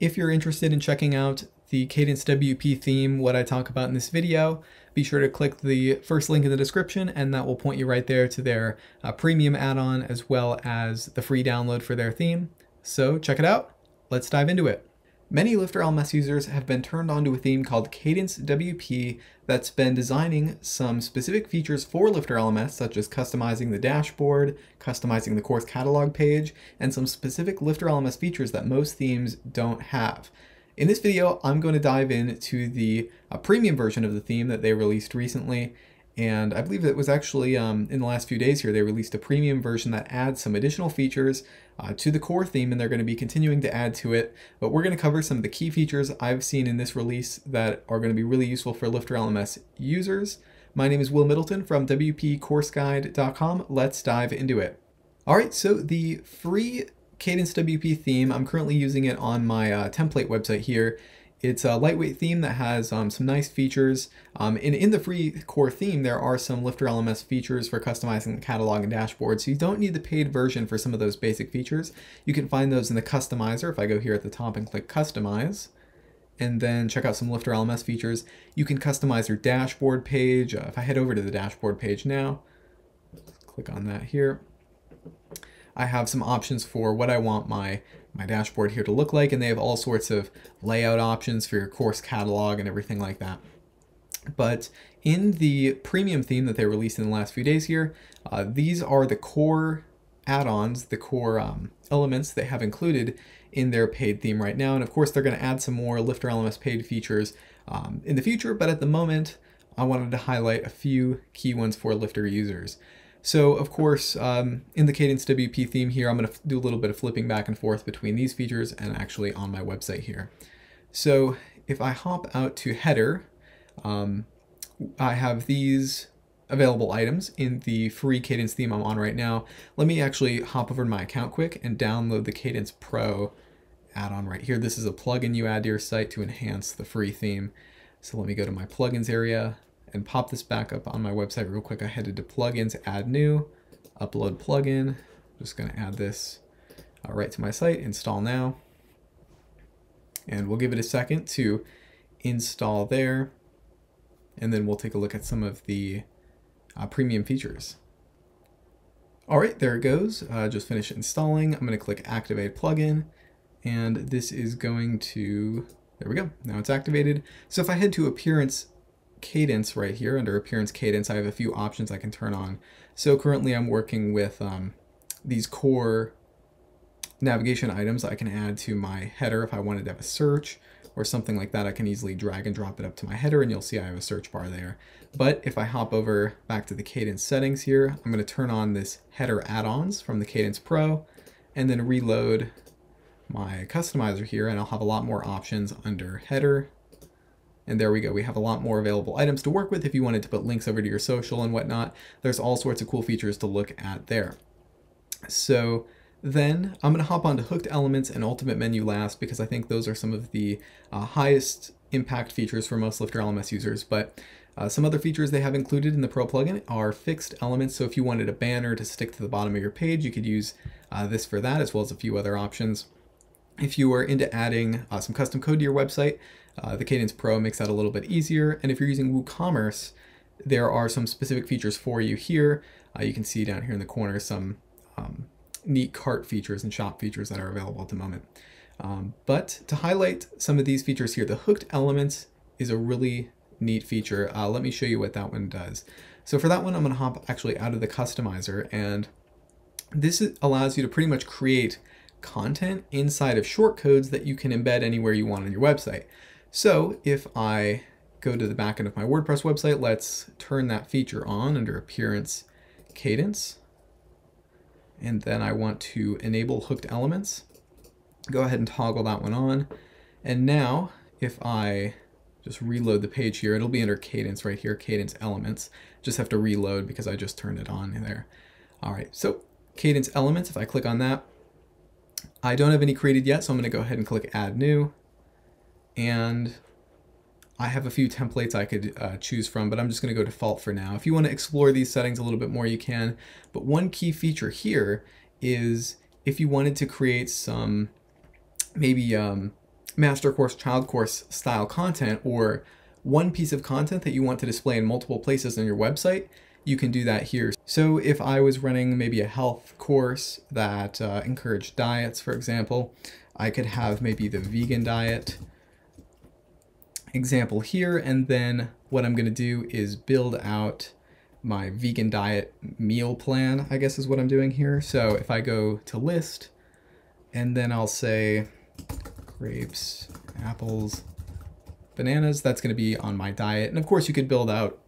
If you're interested in checking out the Kadence WP theme, what I talk about in this video, be sure to click the first link in the description and that will point you right there to their uh, premium add-on as well as the free download for their theme. So check it out. Let's dive into it. Many Lifter LMS users have been turned on to a theme called Kadence WP that's been designing some specific features for Lifter LMS, such as customizing the dashboard, customizing the course catalog page, and some specific Lifter LMS features that most themes don't have. In this video, I'm going to dive into the uh, premium version of the theme that they released recently and I believe it was actually um, in the last few days here, they released a premium version that adds some additional features uh, to the core theme, and they're going to be continuing to add to it. But we're going to cover some of the key features I've seen in this release that are going to be really useful for Lifter LMS users. My name is Will Middleton from WPCourseGuide.com. Let's dive into it. All right, so the free Kadence WP theme, I'm currently using it on my uh, template website here. It's a lightweight theme that has um, some nice features. Um, and in the free core theme, there are some Lifter LMS features for customizing the catalog and dashboard. So you don't need the paid version for some of those basic features. You can find those in the customizer. If I go here at the top and click customize, and then check out some Lifter LMS features, you can customize your dashboard page. Uh, if I head over to the dashboard page now, click on that here. I have some options for what I want my my dashboard here to look like, and they have all sorts of layout options for your course catalog and everything like that. But in the premium theme that they released in the last few days here, uh, these are the core add-ons, the core um, elements they have included in their paid theme right now. And of course, they're going to add some more Lifter LMS paid features um, in the future, but at the moment, I wanted to highlight a few key ones for Lifter users. So of course, um, in the Kadence WP theme here, I'm going to do a little bit of flipping back and forth between these features and actually on my website here. So if I hop out to header, um, I have these available items in the free Kadence theme I'm on right now. Let me actually hop over to my account quick and download the Kadence Pro add-on right here. This is a plugin you add to your site to enhance the free theme. So let me go to my plugins area, and pop this back up on my website real quick. I headed to plugins, add new, upload plugin. I'm just going to add this uh, right to my site, install now. And we'll give it a second to install there. And then we'll take a look at some of the uh, premium features. All right, there it goes. Uh, just finished installing. I'm going to click activate plugin and this is going to, there we go. Now it's activated. So if I head to appearance Kadence right here under appearance Kadence I have a few options I can turn on. So currently I'm working with um, these core navigation items I can add to my header if I wanted to have a search or something like that. I can easily drag and drop it up to my header and you'll see I have a search bar there. But if I hop over back to the Kadence settings here I'm going to turn on this header add-ons from the Kadence pro and then reload my customizer here and I'll have a lot more options under header and there we go. We have a lot more available items to work with if you wanted to put links over to your social and whatnot. There's all sorts of cool features to look at there. So then I'm going to hop onto hooked elements and ultimate menu last because I think those are some of the uh, highest impact features for most Lifter LMS users. But uh, some other features they have included in the Pro plugin are fixed elements. So if you wanted a banner to stick to the bottom of your page, you could use uh, this for that as well as a few other options. If you are into adding uh, some custom code to your website, uh, the Kadence Pro makes that a little bit easier. And if you're using WooCommerce, there are some specific features for you here. Uh, you can see down here in the corner some um, neat cart features and shop features that are available at the moment. Um, but to highlight some of these features here, the hooked elements is a really neat feature. Uh, let me show you what that one does. So for that one, I'm going to hop actually out of the customizer and this allows you to pretty much create content inside of shortcodes that you can embed anywhere you want on your website. So if I go to the backend of my WordPress website, let's turn that feature on under Appearance Kadence. And then I want to enable hooked elements. Go ahead and toggle that one on. And now if I just reload the page here, it'll be under Kadence right here, Kadence Elements. Just have to reload because I just turned it on there. All right, so Kadence Elements, if I click on that, I don't have any created yet, so I'm gonna go ahead and click Add New and I have a few templates I could uh, choose from, but I'm just going to go default for now. If you want to explore these settings a little bit more, you can. But one key feature here is if you wanted to create some maybe um, master course, child course style content or one piece of content that you want to display in multiple places on your website, you can do that here. So if I was running maybe a health course that uh, encouraged diets, for example, I could have maybe the vegan diet example here, and then what I'm gonna do is build out my vegan diet meal plan, I guess is what I'm doing here. So if I go to list, and then I'll say grapes, apples, bananas, that's gonna be on my diet. And of course you could build out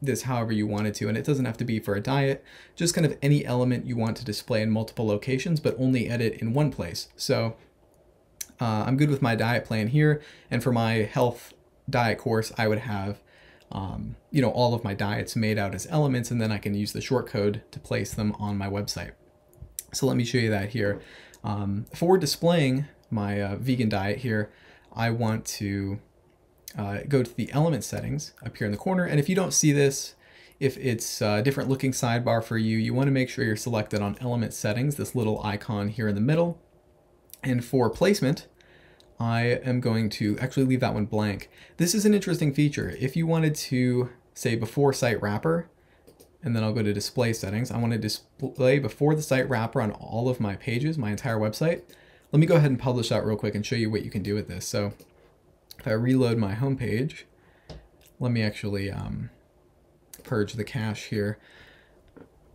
this however you wanted to, and it doesn't have to be for a diet, just kind of any element you want to display in multiple locations, but only edit in one place. So uh, I'm good with my diet plan here, and for my health diet course, I would have um, you know, all of my diets made out as elements, and then I can use the shortcode to place them on my website. So let me show you that here. Um, for displaying my uh, vegan diet here, I want to uh, go to the element settings up here in the corner. And if you don't see this, if it's a different looking sidebar for you, you want to make sure you're selected on element settings, this little icon here in the middle. And for placement, I am going to actually leave that one blank. This is an interesting feature. If you wanted to say before site wrapper, and then I'll go to display settings. I want to display before the site wrapper on all of my pages, my entire website. Let me go ahead and publish that real quick and show you what you can do with this. So if I reload my home page, let me actually um, purge the cache here.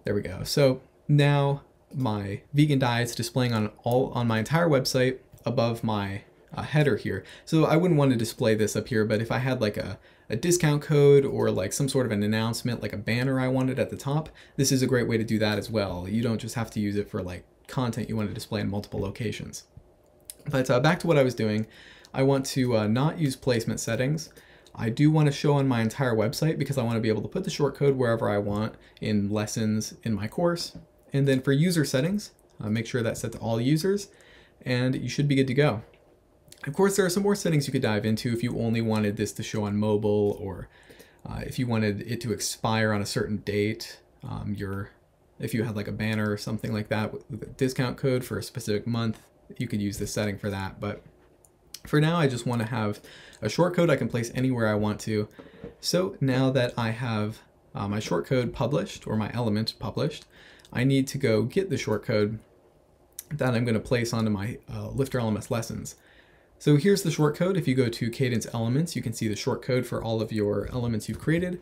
There we go. So now my vegan diet's displaying on all on my entire website above my uh, header here. So I wouldn't want to display this up here, but if I had like a, a discount code or like some sort of an announcement, like a banner I wanted at the top, this is a great way to do that as well. You don't just have to use it for like content you want to display in multiple locations. But uh, back to what I was doing, I want to uh, not use placement settings. I do want to show on my entire website because I want to be able to put the shortcode wherever I want in lessons in my course. And then for user settings, uh, make sure that's set to all users and you should be good to go. Of course, there are some more settings you could dive into if you only wanted this to show on mobile or uh, if you wanted it to expire on a certain date. Um, your, if you had like a banner or something like that with a discount code for a specific month, you could use this setting for that. But for now, I just want to have a shortcode I can place anywhere I want to. So now that I have uh, my shortcode published or my element published, I need to go get the shortcode that I'm going to place onto my uh, Lifter LMS lessons. So here's the shortcode. If you go to Kadence Elements, you can see the shortcode for all of your elements you've created.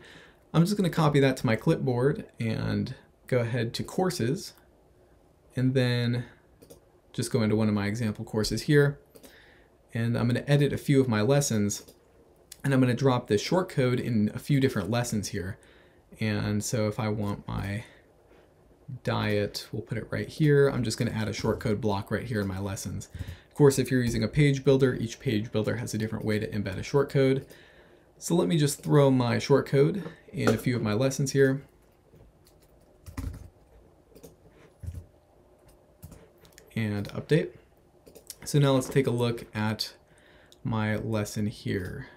I'm just going to copy that to my clipboard and go ahead to Courses, and then just go into one of my example courses here. And I'm going to edit a few of my lessons, and I'm going to drop this shortcode in a few different lessons here. And so if I want my diet, we'll put it right here. I'm just going to add a shortcode block right here in my lessons course, if you're using a page builder, each page builder has a different way to embed a shortcode. So let me just throw my shortcode in a few of my lessons here. And update. So now let's take a look at my lesson here.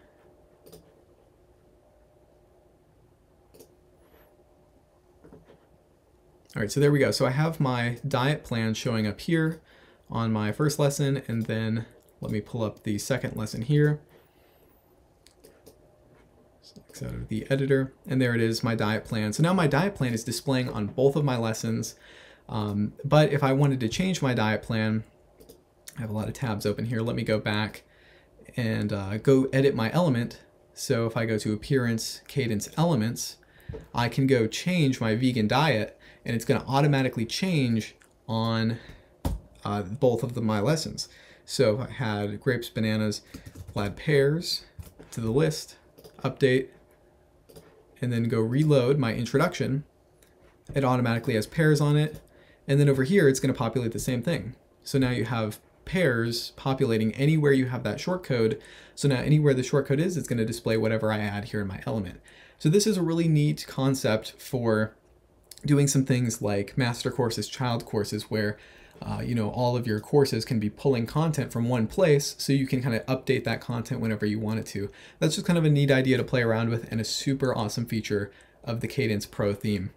All right, so there we go. So I have my diet plan showing up here on my first lesson and then let me pull up the second lesson here. Select out of the editor and there it is, my diet plan. So now my diet plan is displaying on both of my lessons. Um, but if I wanted to change my diet plan, I have a lot of tabs open here. Let me go back and uh, go edit my element. So if I go to Appearance, Kadence, Elements, I can go change my vegan diet and it's going to automatically change on uh, both of the, my lessons. So I had grapes, bananas, I'll add pears to the list, update, and then go reload my introduction. It automatically has pears on it. And then over here, it's going to populate the same thing. So now you have pears populating anywhere you have that shortcode. So now anywhere the shortcode is, it's going to display whatever I add here in my element. So this is a really neat concept for doing some things like master courses, child courses, where uh, you know, all of your courses can be pulling content from one place so you can kind of update that content whenever you want it to. That's just kind of a neat idea to play around with and a super awesome feature of the Kadence Pro theme.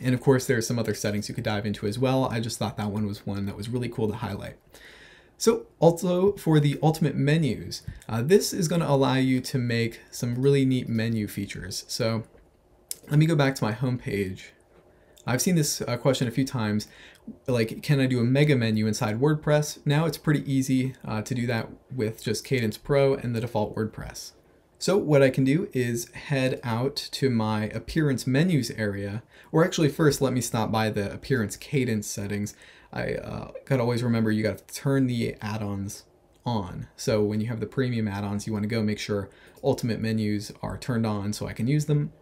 And of course, there's some other settings you could dive into as well. I just thought that one was one that was really cool to highlight. So also for the ultimate menus, uh, this is going to allow you to make some really neat menu features. So let me go back to my home page. I've seen this uh, question a few times, like can I do a mega menu inside WordPress? Now it's pretty easy uh, to do that with just Kadence Pro and the default WordPress. So what I can do is head out to my appearance menus area, or actually first let me stop by the appearance Kadence settings. I uh, gotta always remember you gotta turn the add-ons on. So when you have the premium add-ons, you wanna go make sure ultimate menus are turned on so I can use them.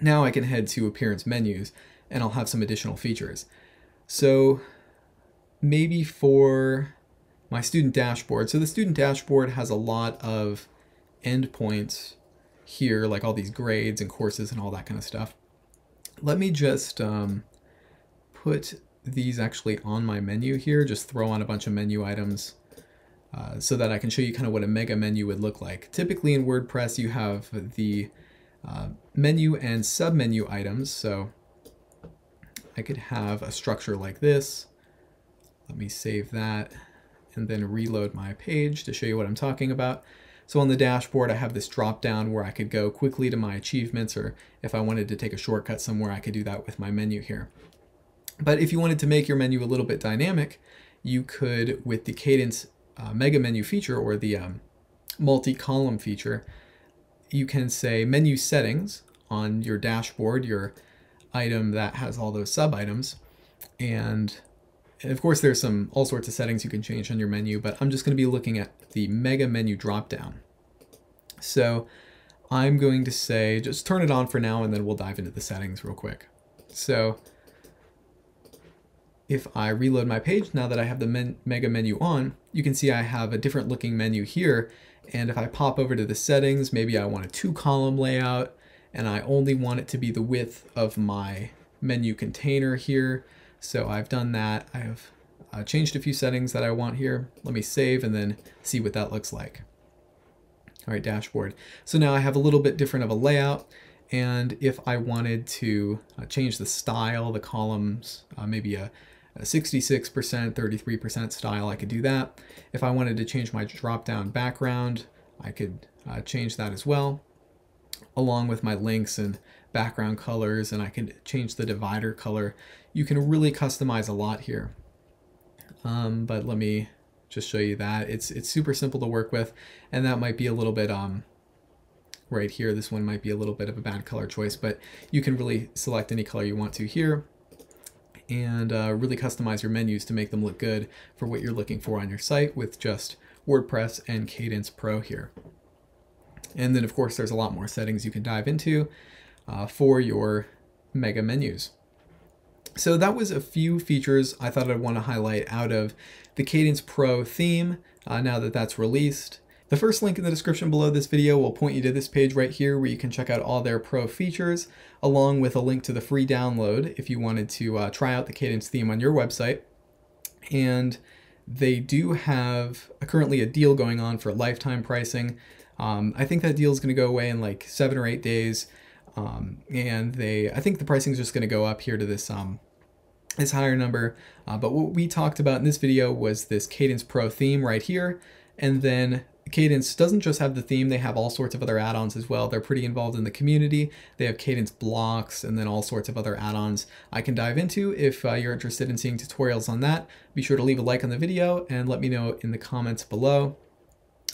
Now I can head to appearance menus and I'll have some additional features. So maybe for my student dashboard. So the student dashboard has a lot of endpoints here, like all these grades and courses and all that kind of stuff. Let me just um, put these actually on my menu here, just throw on a bunch of menu items uh, so that I can show you kind of what a mega menu would look like. Typically in WordPress, you have the uh, menu and submenu items. So I could have a structure like this. Let me save that and then reload my page to show you what I'm talking about. So on the dashboard, I have this drop down where I could go quickly to my achievements, or if I wanted to take a shortcut somewhere, I could do that with my menu here. But if you wanted to make your menu a little bit dynamic, you could, with the Kadence uh, mega menu feature or the um, multi-column feature, you can say menu settings on your dashboard, your item that has all those sub items. And of course, there's some all sorts of settings you can change on your menu, but I'm just going to be looking at the mega menu dropdown. So I'm going to say, just turn it on for now, and then we'll dive into the settings real quick. So if I reload my page, now that I have the men mega menu on, you can see I have a different looking menu here. And if I pop over to the settings, maybe I want a two column layout and I only want it to be the width of my menu container here. So I've done that. I have uh, changed a few settings that I want here. Let me save and then see what that looks like. All right, dashboard. So now I have a little bit different of a layout. And if I wanted to uh, change the style, the columns, uh, maybe a, a 66%, 33% style, I could do that. If I wanted to change my drop-down background, I could uh, change that as well along with my links and background colors and I can change the divider color. You can really customize a lot here. Um, but let me just show you that. It's, it's super simple to work with and that might be a little bit um, right here. This one might be a little bit of a bad color choice, but you can really select any color you want to here and uh, really customize your menus to make them look good for what you're looking for on your site with just WordPress and Kadence Pro here. And then of course there's a lot more settings you can dive into uh, for your mega menus. So that was a few features I thought I'd want to highlight out of the Kadence Pro theme uh, now that that's released. The first link in the description below this video will point you to this page right here where you can check out all their pro features along with a link to the free download if you wanted to uh, try out the Kadence theme on your website. And they do have a, currently a deal going on for lifetime pricing. Um, I think that deal is going to go away in like seven or eight days. Um, and they, I think the pricing is just going to go up here to this um, this higher number. Uh, but what we talked about in this video was this Kadence Pro theme right here. And then Kadence doesn't just have the theme, they have all sorts of other add-ons as well. They're pretty involved in the community. They have Kadence blocks and then all sorts of other add-ons I can dive into. If uh, you're interested in seeing tutorials on that, be sure to leave a like on the video and let me know in the comments below.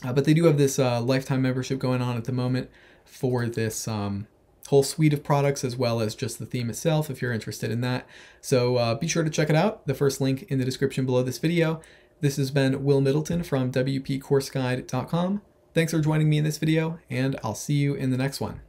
Uh, but they do have this uh, lifetime membership going on at the moment for this um, whole suite of products as well as just the theme itself if you're interested in that. So uh, be sure to check it out. The first link in the description below this video. This has been Will Middleton from WPCourseGuide.com. Thanks for joining me in this video, and I'll see you in the next one.